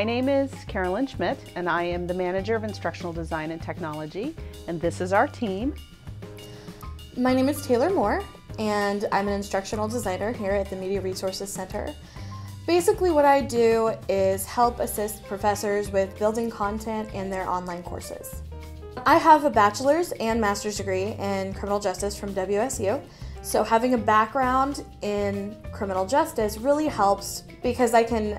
My name is Carolyn Schmidt, and I am the Manager of Instructional Design and Technology, and this is our team. My name is Taylor Moore, and I'm an instructional designer here at the Media Resources Center. Basically, what I do is help assist professors with building content in their online courses. I have a bachelor's and master's degree in criminal justice from WSU, so having a background in criminal justice really helps because I can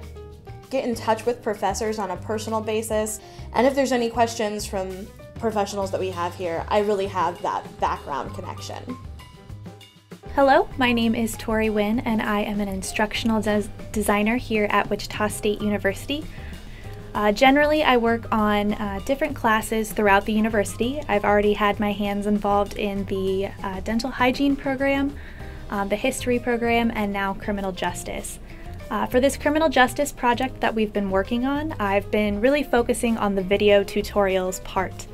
get in touch with professors on a personal basis. And if there's any questions from professionals that we have here, I really have that background connection. Hello, my name is Tori Wynn, and I am an instructional des designer here at Wichita State University. Uh, generally, I work on uh, different classes throughout the university. I've already had my hands involved in the uh, dental hygiene program, uh, the history program, and now criminal justice. Uh, for this criminal justice project that we've been working on, I've been really focusing on the video tutorials part.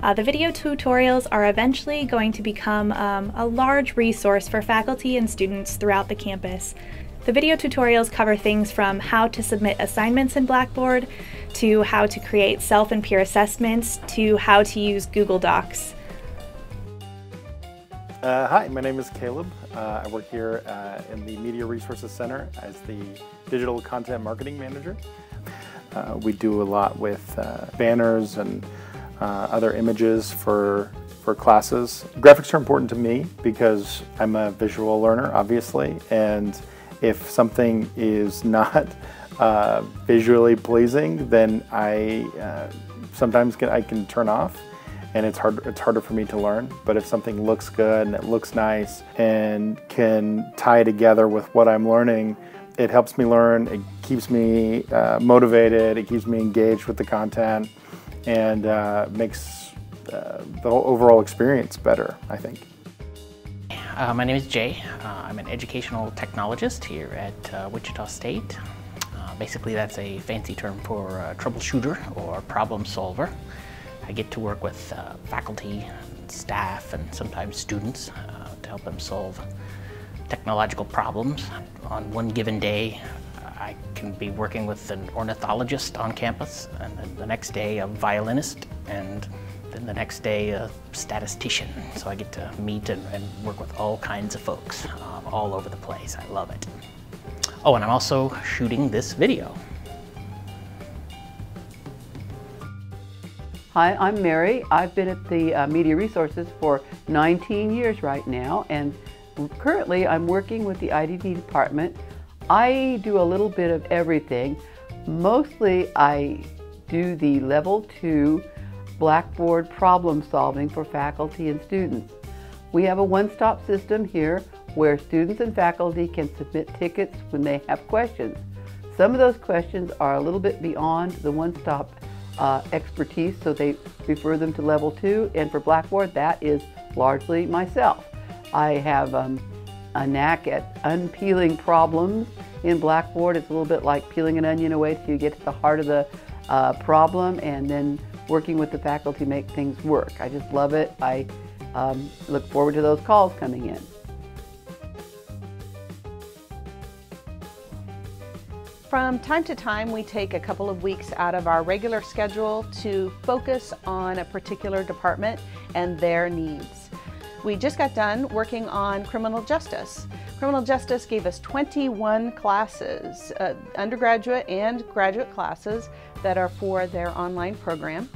Uh, the video tutorials are eventually going to become um, a large resource for faculty and students throughout the campus. The video tutorials cover things from how to submit assignments in Blackboard, to how to create self and peer assessments, to how to use Google Docs. Uh, hi, my name is Caleb. Uh, I work here uh, in the Media Resources Center as the Digital Content Marketing Manager. Uh, we do a lot with uh, banners and uh, other images for, for classes. Graphics are important to me because I'm a visual learner, obviously, and if something is not visually pleasing, then I sometimes can, I can turn off and it's hard it's harder for me to learn but if something looks good and it looks nice and can tie together with what I'm learning it helps me learn it keeps me uh, motivated it keeps me engaged with the content and uh, makes uh, the overall experience better I think. Uh, my name is Jay. Uh, I'm an educational technologist here at uh, Wichita State. Basically that's a fancy term for troubleshooter or problem solver I get to work with uh, faculty, staff, and sometimes students uh, to help them solve technological problems. On one given day, I can be working with an ornithologist on campus, and then the next day a violinist, and then the next day a statistician. So I get to meet and, and work with all kinds of folks um, all over the place. I love it. Oh, and I'm also shooting this video. Hi, I'm Mary. I've been at the uh, Media Resources for 19 years right now, and currently I'm working with the IDT department. I do a little bit of everything. Mostly I do the level two Blackboard problem solving for faculty and students. We have a one-stop system here where students and faculty can submit tickets when they have questions. Some of those questions are a little bit beyond the one-stop uh, expertise, so they refer them to level two. And for Blackboard, that is largely myself. I have um, a knack at unpeeling problems in Blackboard. It's a little bit like peeling an onion away till you get to the heart of the uh, problem and then working with the faculty make things work. I just love it. I um, look forward to those calls coming in. From time to time, we take a couple of weeks out of our regular schedule to focus on a particular department and their needs. We just got done working on criminal justice. Criminal justice gave us 21 classes, uh, undergraduate and graduate classes that are for their online program.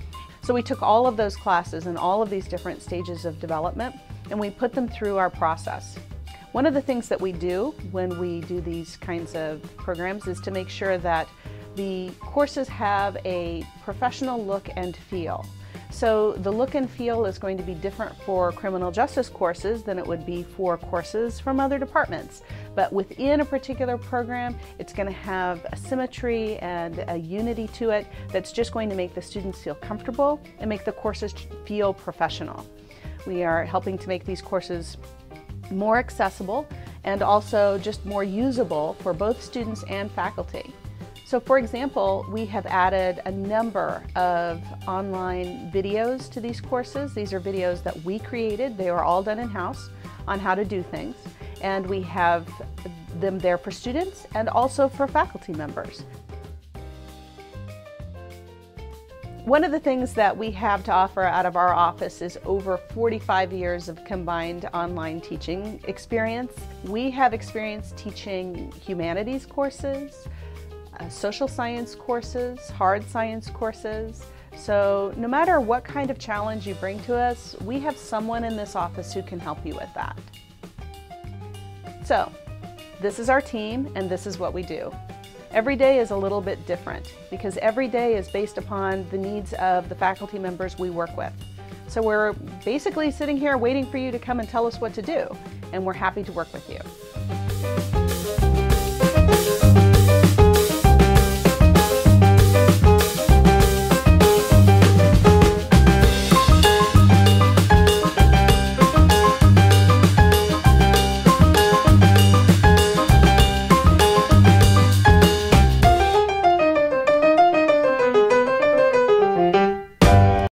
So we took all of those classes and all of these different stages of development and we put them through our process. One of the things that we do when we do these kinds of programs is to make sure that the courses have a professional look and feel. So the look and feel is going to be different for criminal justice courses than it would be for courses from other departments. But within a particular program, it's going to have a symmetry and a unity to it that's just going to make the students feel comfortable and make the courses feel professional. We are helping to make these courses more accessible and also just more usable for both students and faculty. So for example, we have added a number of online videos to these courses. These are videos that we created. They are all done in-house on how to do things. And we have them there for students and also for faculty members. One of the things that we have to offer out of our office is over 45 years of combined online teaching experience. We have experience teaching humanities courses, uh, social science courses, hard science courses. So no matter what kind of challenge you bring to us, we have someone in this office who can help you with that. So this is our team and this is what we do. Every day is a little bit different because every day is based upon the needs of the faculty members we work with. So we're basically sitting here waiting for you to come and tell us what to do, and we're happy to work with you.